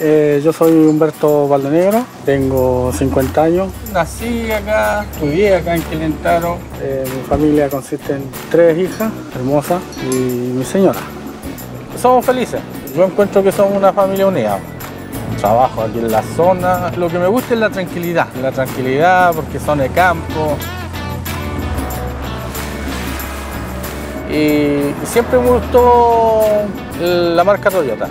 Eh, yo soy Humberto Valdenegro, tengo 50 años. Nací acá, estudié acá en Quilentaro. Eh, mi familia consiste en tres hijas hermosas y mi señora. Somos felices. Yo encuentro que somos una familia unida. Trabajo aquí en la zona. Lo que me gusta es la tranquilidad. La tranquilidad porque son de campo. Y siempre me gustó la marca Toyota.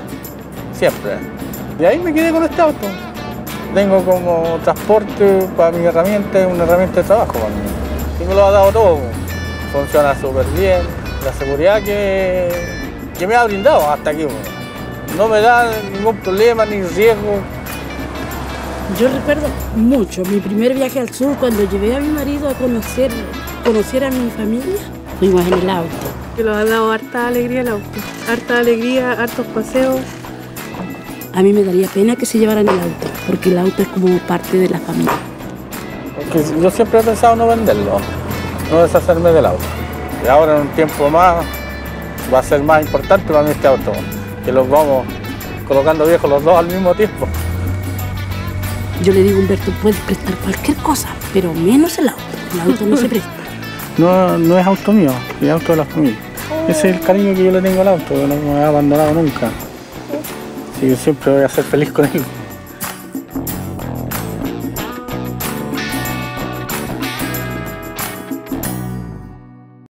Siempre. Y ahí me quedé con este auto. Tengo como transporte para mi herramienta, una herramienta de trabajo para mí. Y me lo ha dado todo. Funciona súper bien. La seguridad que, que me ha brindado hasta aquí. No me da ningún problema ni riesgo. Yo recuerdo mucho mi primer viaje al sur cuando llevé a mi marido a conocer, conocer a mi familia. Fuimos en el auto. Que lo ha dado harta alegría el auto. Harta alegría, hartos paseos a mí me daría pena que se llevaran el auto, porque el auto es como parte de la familia. yo siempre he pensado no venderlo, no deshacerme del auto. Y ahora en un tiempo más va a ser más importante para mí este auto, que los vamos colocando viejos los dos al mismo tiempo. Yo le digo, Humberto, puedes prestar cualquier cosa, pero menos el auto. El auto no se presta. No, no es auto mío, es auto de la familia. Ese es el cariño que yo le tengo al auto, que no me ha abandonado nunca. Así que siempre voy a ser feliz con él.